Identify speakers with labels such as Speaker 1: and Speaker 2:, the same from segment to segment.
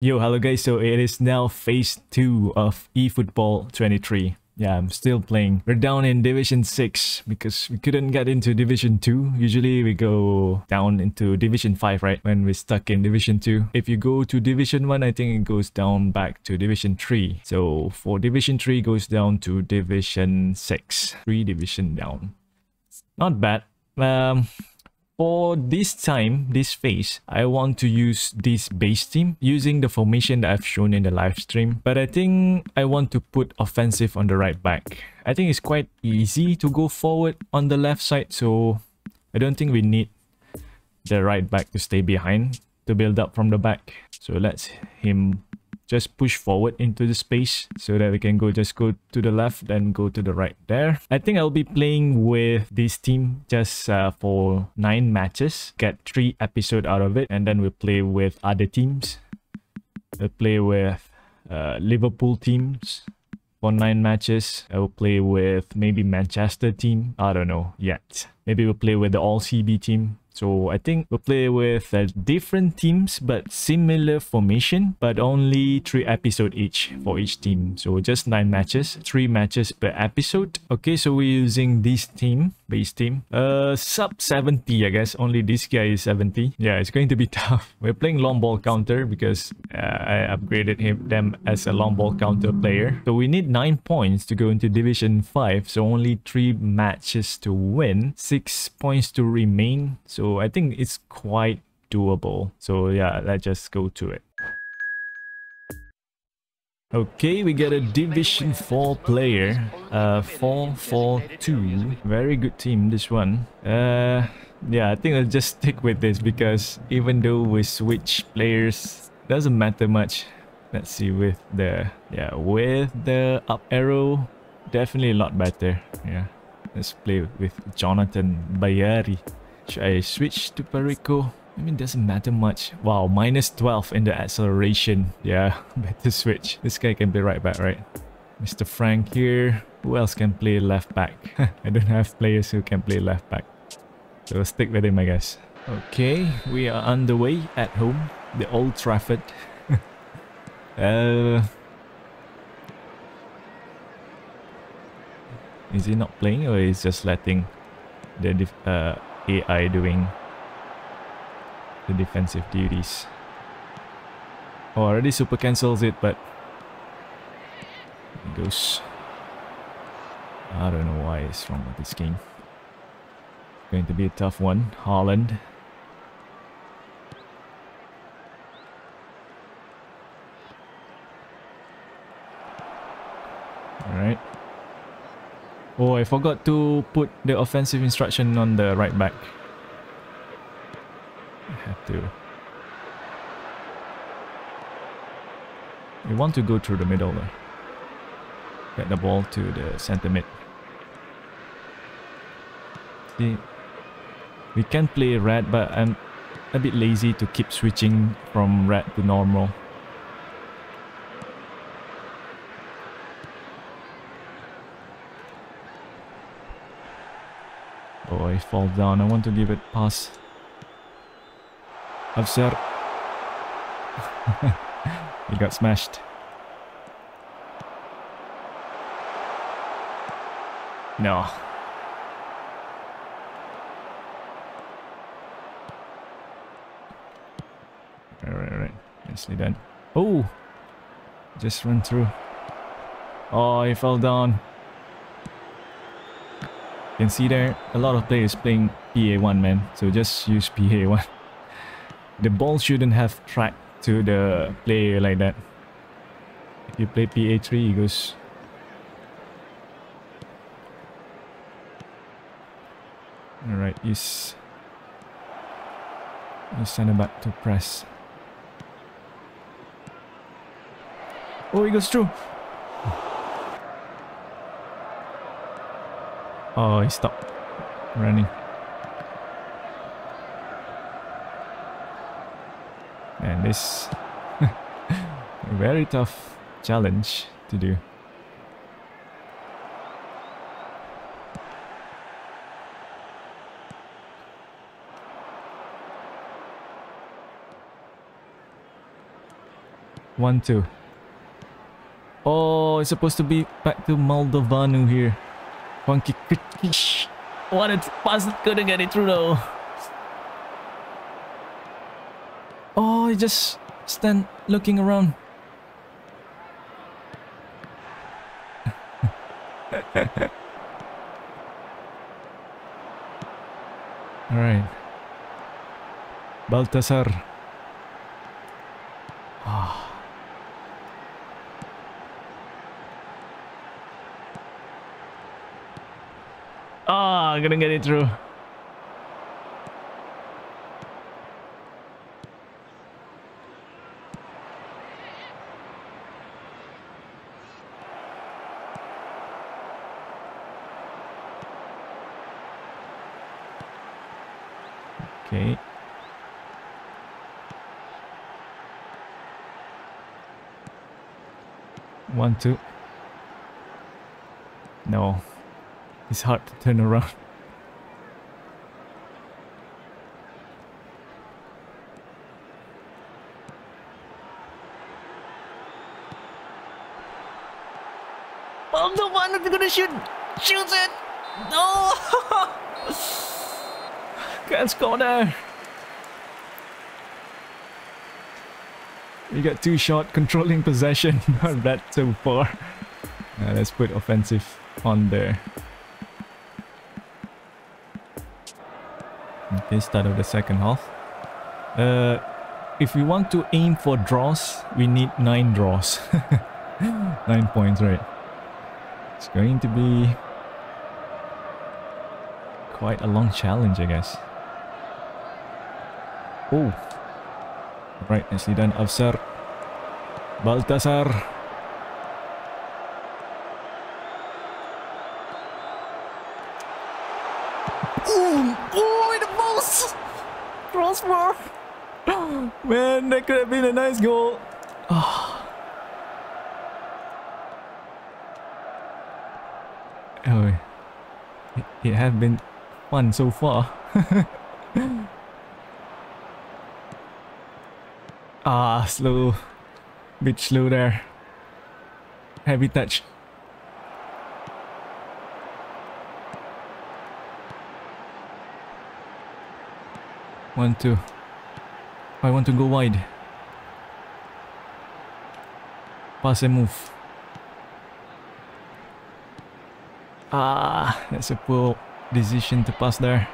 Speaker 1: Yo, hello guys. So it is now phase 2 of eFootball 23. Yeah, I'm still playing. We're down in Division 6 because we couldn't get into Division 2. Usually we go down into Division 5, right? When we're stuck in Division 2. If you go to Division 1, I think it goes down back to Division 3. So for Division 3 goes down to Division 6. 3 division down. Not bad. Um, for this time, this phase, I want to use this base team using the formation that I've shown in the live stream. But I think I want to put offensive on the right back. I think it's quite easy to go forward on the left side. So I don't think we need the right back to stay behind to build up from the back. So let's him just push forward into the space so that we can go just go to the left then go to the right there. I think i'll be playing with this team just uh, for nine matches get three episode out of it and then we'll play with other teams. We'll play with uh, liverpool teams for nine matches. I will play with maybe manchester team. I don't know yet. Maybe we'll play with the all cb team so I think we'll play with uh, different teams but similar formation but only 3 episode each for each team. So just 9 matches, 3 matches per episode. Okay, so we're using this team, base team. Uh, sub 70 I guess, only this guy is 70. Yeah, it's going to be tough. We're playing long ball counter because uh, I upgraded him them as a long ball counter player. So we need 9 points to go into division 5. So only 3 matches to win, 6 points to remain. So I think it's quite doable. So yeah, let's just go to it. Okay, we get a Division 4 player. Uh, 4-4-2. Very good team, this one. Uh, yeah, I think I'll just stick with this because even though we switch players, doesn't matter much. Let's see with the, yeah, with the up arrow, definitely a lot better. Yeah, let's play with Jonathan Bayari. Should I switch to Perico? I mean, it doesn't matter much. Wow, minus 12 in the acceleration. Yeah, better switch. This guy can be right back, right? Mr. Frank here. Who else can play left back? I don't have players who can play left back. So I'll stick with him, I guess. Okay, we are underway at home. The Old Trafford. uh, is he not playing or is just letting the uh, AI doing the defensive duties. Oh, already super cancels it, but it goes. I don't know why it's wrong with this game. Going to be a tough one. Haaland. Alright. Oh, I forgot to put the offensive instruction on the right back. I have to. We want to go through the middle though. Get the ball to the center mid. See, we can play red, but I'm a bit lazy to keep switching from red to normal. Oh, I fall down. I want to give it pass. Afsar. he got smashed. No. Alright, alright. Nicely done. Oh! Just run through. Oh, he fell down can see there a lot of players playing PA1 man. So just use PA1 the ball shouldn't have track to the player like that. If you play PA3 it goes. Alright use use center back to press. Oh he goes through Oh, he stopped running. And this very tough challenge to do. One, two. Oh, it's supposed to be back to Moldovanu here. Funky What a pass, couldn't get it through though. Oh, he just stand looking around. All right. Baltasar. Ah. Oh, couldn't get it through. Okay. One, two. No. It's hard to turn around. I'm the one that's gonna shoot! Shoot it! No! Can't score there. We got two shot controlling possession. Not bad so far. Uh, let's put offensive on there. Okay, start of the second half. Uh, if we want to aim for draws, we need 9 draws. 9 points, right? It's going to be quite a long challenge, I guess. Oh. Right, nicely done, Afsar. Baltasar. Ooh, oh, the most crossbar. Man, that could have been a nice goal. Oh. oh it, it has been fun so far. Ah, slow. Bit slow there. Heavy touch. One, two. I want to go wide. Pass and move. Ah, that's a poor decision to pass there.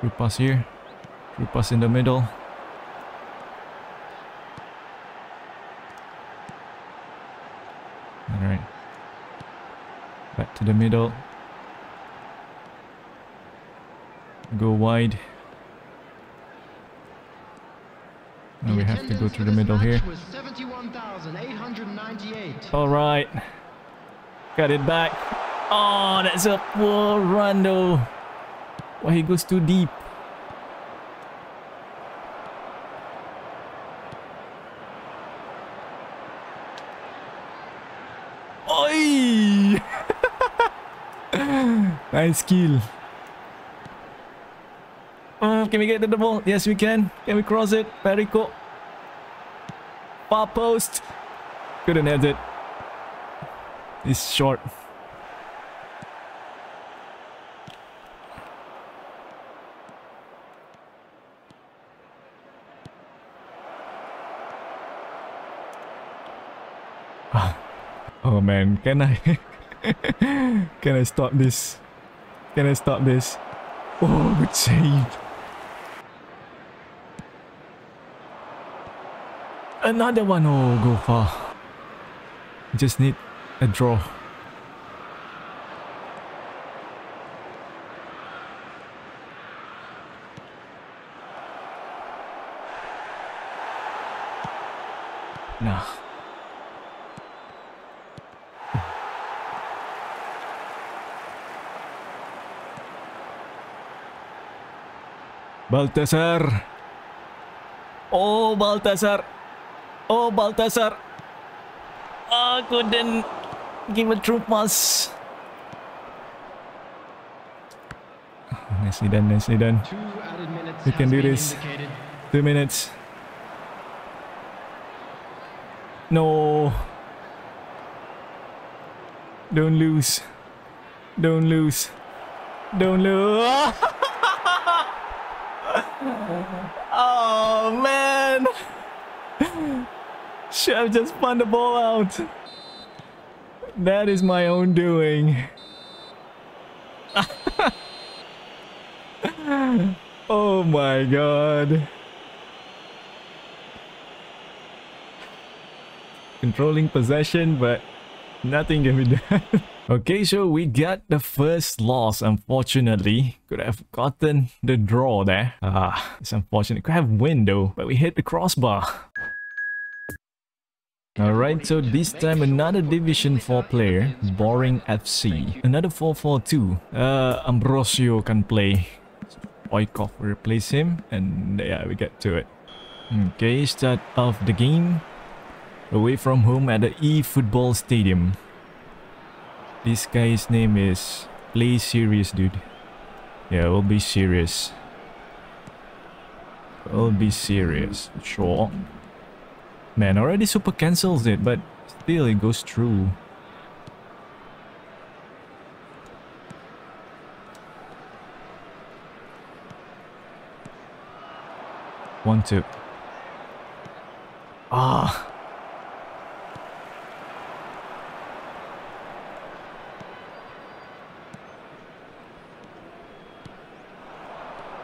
Speaker 1: Through pass here. Through pass in the middle. Alright. Back to the middle. Go wide. Now we have to go through the middle here. Alright. Got it back. Oh, that's a poor though. Why he goes too deep? Oi! nice kill. Oh, can we get the ball? Yes, we can. Can we cross it? Perico. Far post. Couldn't hit it. It's short. Oh man, can I... can I stop this? Can I stop this? Oh, good save. Another one. Oh, go far. Just need a draw. Nah. Baltasar. Oh, Baltasar. Oh, Baltasar. I couldn't give a true pass. Nicely done, nicely done.
Speaker 2: Two
Speaker 1: We can do this.
Speaker 2: indicated.
Speaker 1: Two minutes. No. Don't lose. Don't lose. Don't lose. oh man. Chef just spun the ball out. That is my own doing. oh my god. Controlling possession, but nothing can be done. okay, so we got the first loss, unfortunately. Could have gotten the draw there. Ah, it's unfortunate. Could have win though, but we hit the crossbar. Alright, so this time another Division 4 player, Boring FC. Another 4-4-2. Uh, Ambrosio can play. Stoikov will replace him, and yeah, we get to it. Okay, start of the game. Away from home at the eFootball Stadium. This guy's name is Play Serious, dude. Yeah, we'll be serious. We'll be serious, sure. Man, already super cancels it, but still it goes through. One, two. Ah.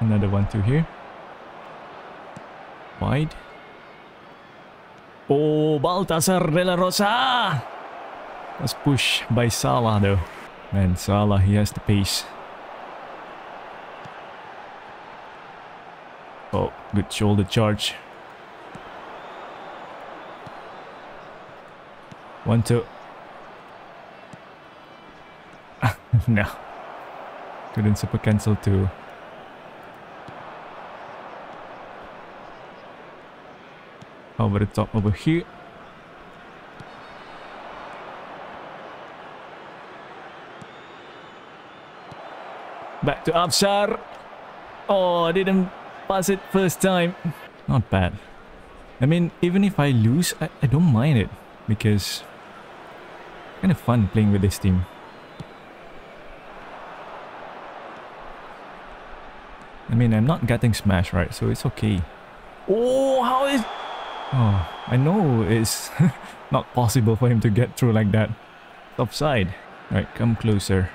Speaker 1: Another one, two here. Wide. Oh, Baltasar de la Rosa! Was pushed by Salah though. Man, Salah, he has the pace. Oh, good shoulder charge. One, two. no. Couldn't super cancel too. Over the top over here. Back to Afsar. Oh, I didn't pass it first time. Not bad. I mean, even if I lose, I, I don't mind it. Because kind of fun playing with this team. I mean, I'm not getting smashed, right? So it's okay. Oh, how is... Oh, I know it's not possible for him to get through like that. Offside. Alright, come closer.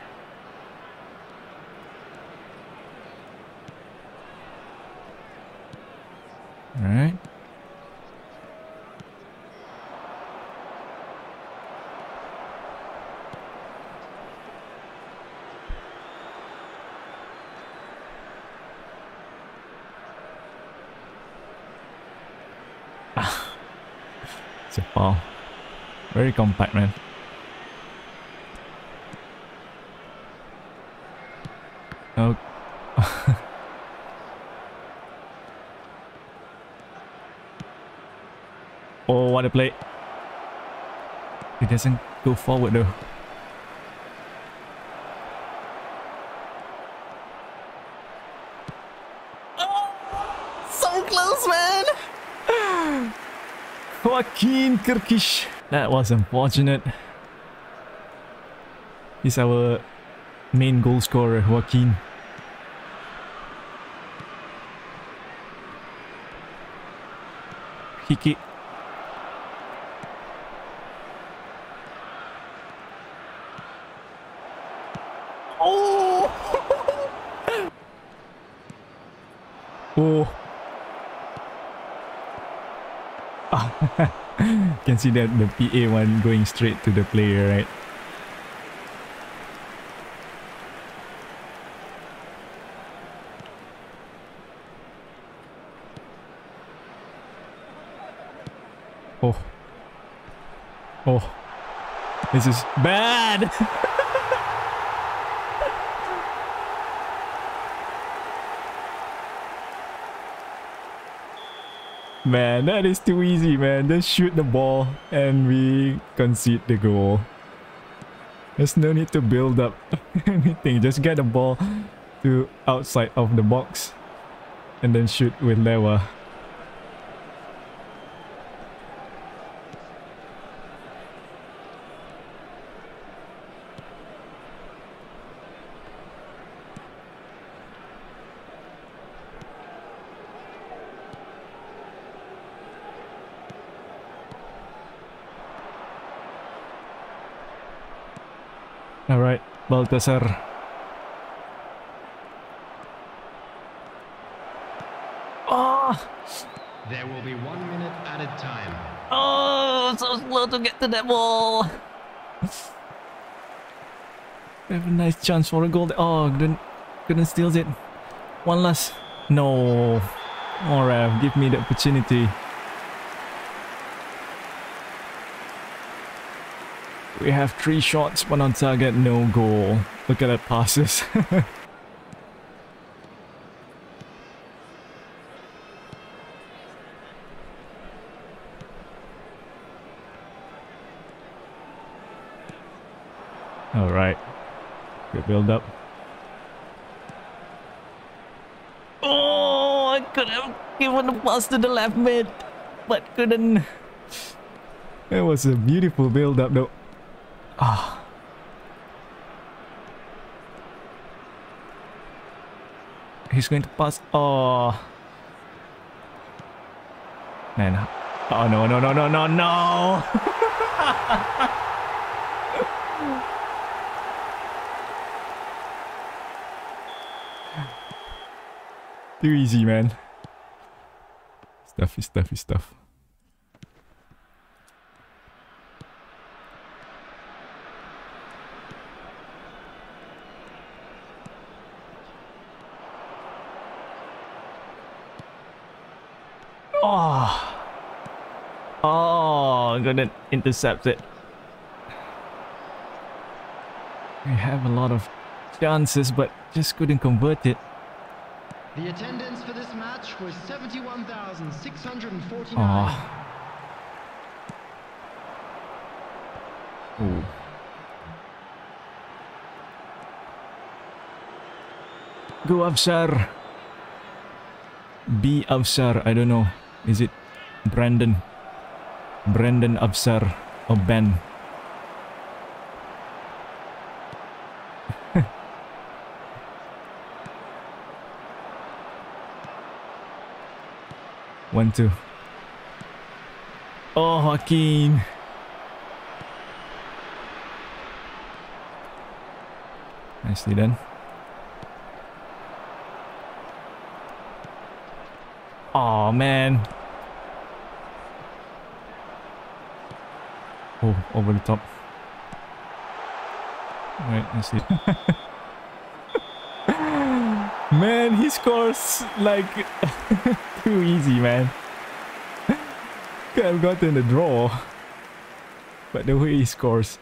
Speaker 1: Alright. It's a ball. Very compact, man. Oh. oh, what a play. It doesn't go forward though. Oh, so close, man! Joaquin Kirkish. That was unfortunate. He's our main goal scorer, Joaquin. Hiki. Oh! oh. Can see that the PA one going straight to the player, right? Oh. Oh. This is bad! Man, that is too easy, man. Just shoot the ball and we concede the goal. There's no need to build up anything. Just get the ball to outside of the box and then shoot with Lewa. All right, Baltasar. Oh,
Speaker 2: There will be one minute added time.
Speaker 1: oh, so slow to get to that ball. We have a nice chance for a goal. Oh, couldn't, couldn't steal it. One last. No. Alright, give me the opportunity. We have three shots, one on target, no goal. Look at that passes. Alright. Good build up. Oh, I could have given the pass to the left mid, but couldn't. It was a beautiful build up though. Ah. He's going to pass. Oh. Man. Oh, no, no, no, no, no, no. Too easy, man. Stuffy, stuffy stuff. Oh. Oh, gonna intercept it. We have a lot of chances, but just couldn't convert it.
Speaker 2: The attendance for this match was 71,649.
Speaker 1: Oh. Ah. Ooh. Go Afsar. B Afsar. I don't know. Is it Brandon? Brandon Absar or Ben? One, two. Oh, Joaquin. Nicely done. Oh, man. Oh, over the top. Wait, let's see. man, he scores like too easy, man. Could have gotten the draw. But the way he scores.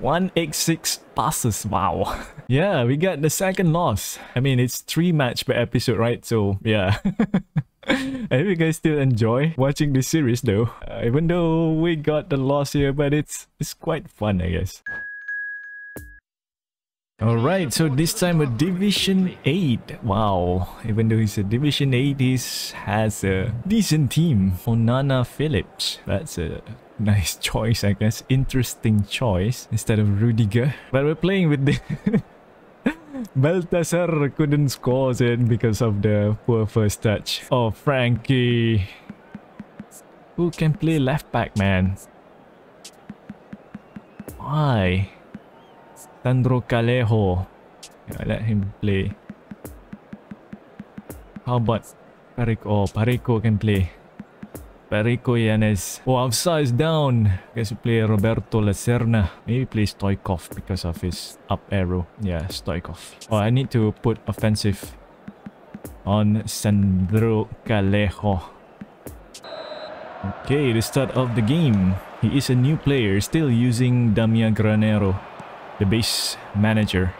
Speaker 1: 1x6 passes, wow. yeah, we got the second loss. I mean, it's three match per episode, right? So, yeah. I hope you guys still enjoy watching this series though. Uh, even though we got the loss here, but it's it's quite fun, I guess. Alright, so this time with Division 8. Wow, even though he's a Division 8, he has a decent team. Onana Phillips. That's a nice choice, I guess. Interesting choice instead of Rudiger. But we're playing with the... Baltasar couldn't score it because of the poor first touch. Oh, Frankie. Who can play left back, man? Why? Sandro Calejo. Yeah, let him play. How about Perico? Oh, can play. Perico Yanes. Oh, Afsar is down. Guess we play Roberto Lacerna. Maybe play Stoikov because of his up arrow. Yeah, Stoikov. Oh, I need to put offensive on Sandro Calejo. Okay, the start of the game. He is a new player, still using Damia Granero, the base manager.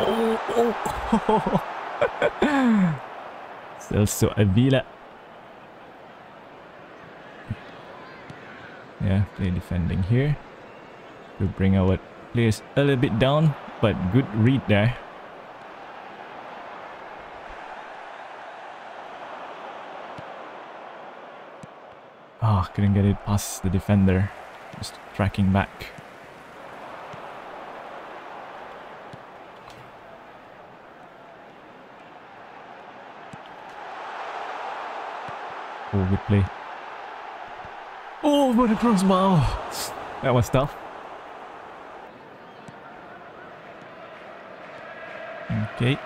Speaker 1: Oh, oh. Celso Avila. Yeah, play defending here. To bring our players a little bit down, but good read there. Ah, oh, couldn't get it past the defender. Just tracking back. Oh, good play. What a crossbar! That was tough. Okay.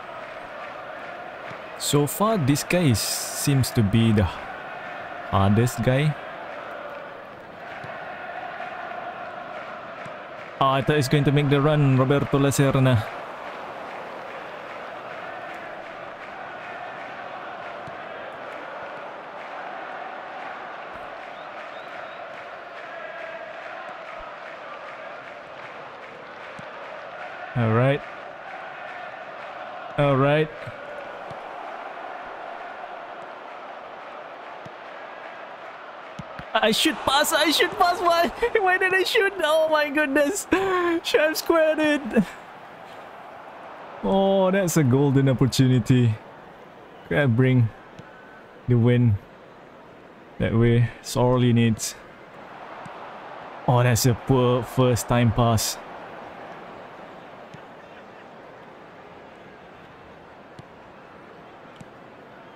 Speaker 1: So far, this guy is, seems to be the hardest guy. Oh, I thought he's going to make the run, Roberto Lacerna. All right. All right. I should pass. I should pass. Why? Why did I shoot? Oh my goodness. Have squared it. Oh, that's a golden opportunity. Could I bring the win that way sorely needs. Oh, that's a poor first time pass.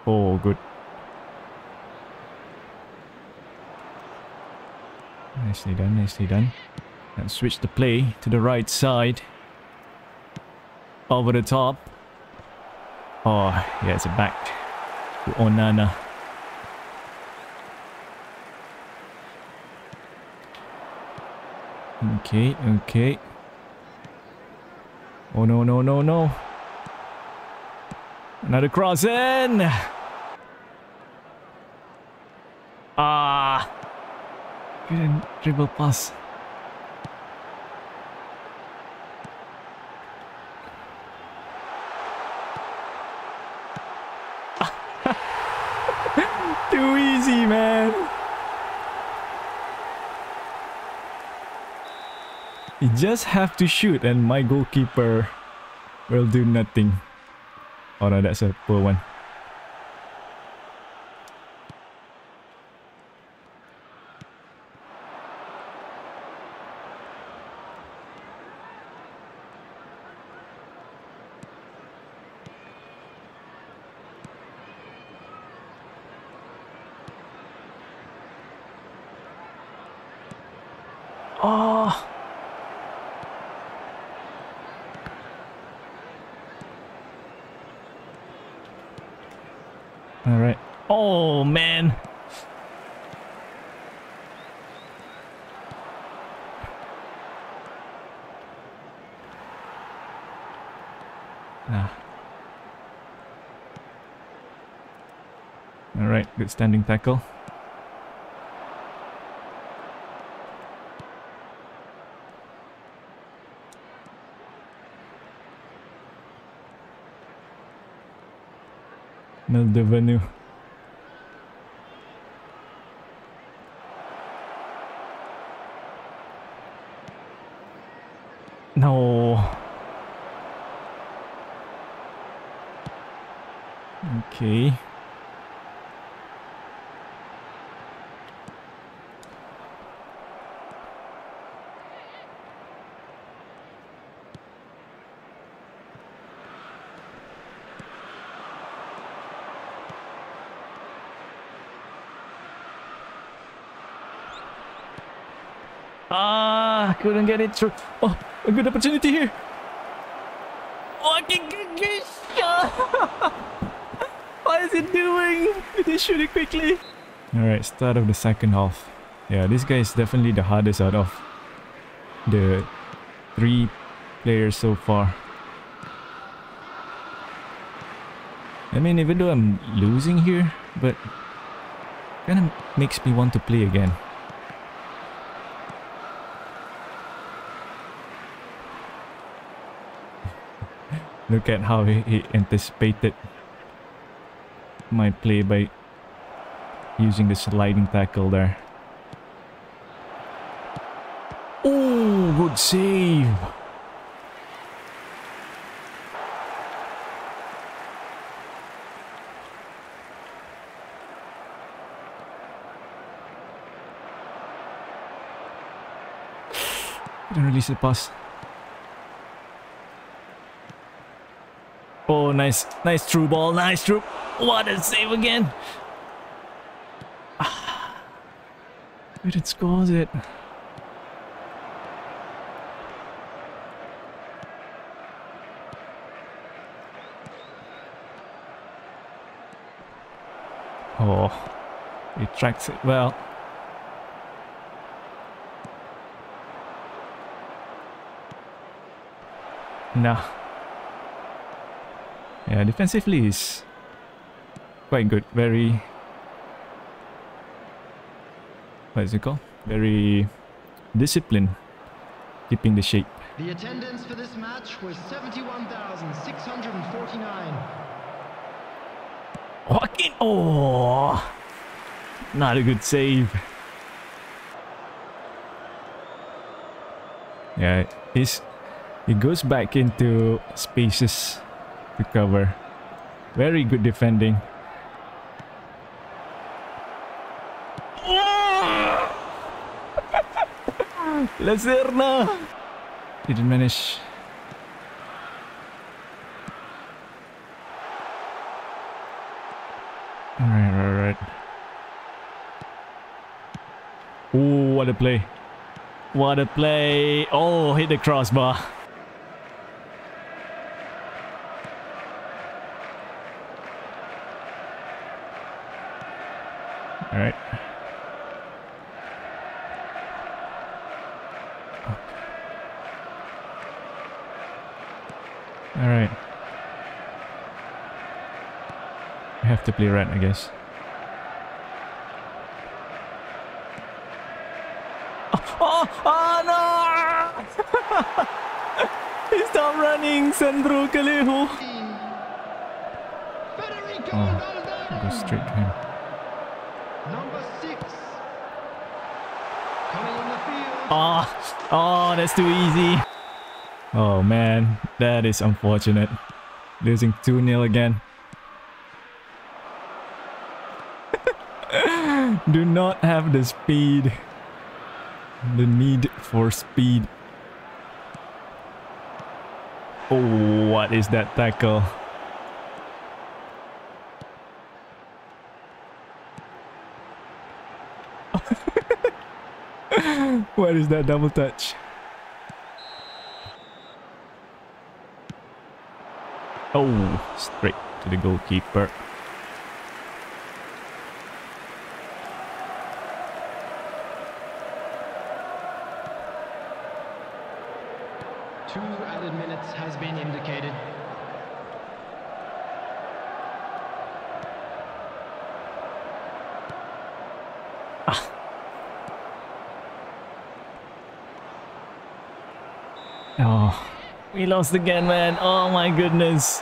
Speaker 1: Oh, good. Nicely done, nicely done. And switch the play to the right side. Over the top. Oh, yeah, it's a back to Onana. Okay, okay. Oh, no, no, no, no. Another cross in. Good dribble pass. Too easy, man. You just have to shoot and my goalkeeper will do nothing. Oh no, that's a poor one. All right. Oh, man. Ah. All right, good standing tackle. Devenue. No. Okay. Ah, couldn't get it through. Oh, a good opportunity here. Oh, I can get What is it doing? It is shooting quickly. Alright, start of the second half. Yeah, this guy is definitely the hardest out of the three players so far. I mean, even though I'm losing here, but kind of makes me want to play again. Look at how he, he anticipated my play by using the sliding tackle there. Oh, good save. Didn't release the pass. Oh, nice, nice through ball, nice through. What a save again. But it scores it. Oh, he tracks it well. Nah. Yeah, defensively is quite good. Very... What is it called? Very disciplined. Keeping the shape.
Speaker 2: The attendance for this match was 71,649.
Speaker 1: Joaquin! Oh! Not a good save. Yeah, he's, he goes back into spaces to cover. Very good defending. Lacerna! Didn't manage. Alright, alright, alright. Ooh, what a play. What a play. Oh, hit the crossbar. Play red, I guess. Oh, oh, no! he stopped running, Sandro Calejo. Oh, go straight to him.
Speaker 2: Number six. Coming on the field.
Speaker 1: Oh, oh, that's too easy. Oh man, that is unfortunate. Losing 2-0 again. Do not have the speed. The need for speed. Oh, what is that tackle? What is that double touch? Oh, straight to the goalkeeper.
Speaker 2: Two added minutes has been indicated.
Speaker 1: Oh, we lost again, man. Oh my goodness.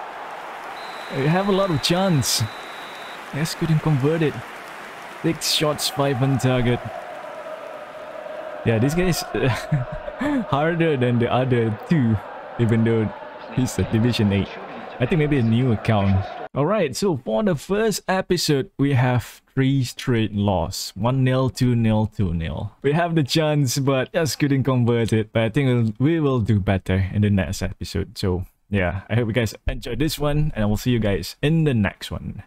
Speaker 1: We have a lot of chance. Yes, couldn't convert it. Six shots, five on target. Yeah, this guy is harder than the other two, even though he's a Division 8. I think maybe a new account. Alright, so for the first episode, we have three straight loss. 1-0, 2-0, 2-0. We have the chance, but just couldn't convert it. But I think we will do better in the next episode. So yeah, I hope you guys enjoyed this one, and I will see you guys in the next one.